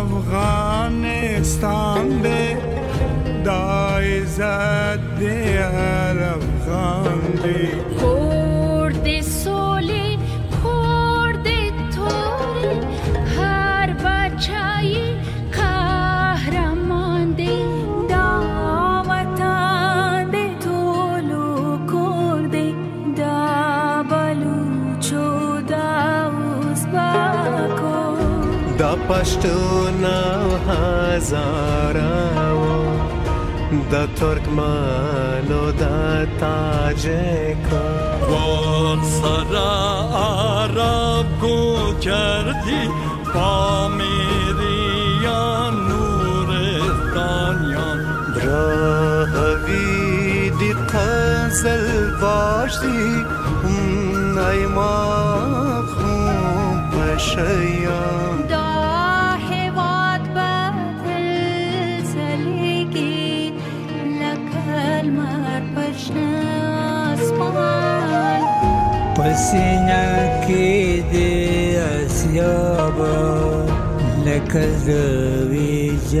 افغانستان به دا عزت دی هر افغان دی دا پشتون و هزاره و دا ترکمن و دا تاجکا وان سر عرب گو کردی پامیریان نورستانیان براهوی دی قزل باشدی ای ما خون پشیان स्य वा लखद्रवि ज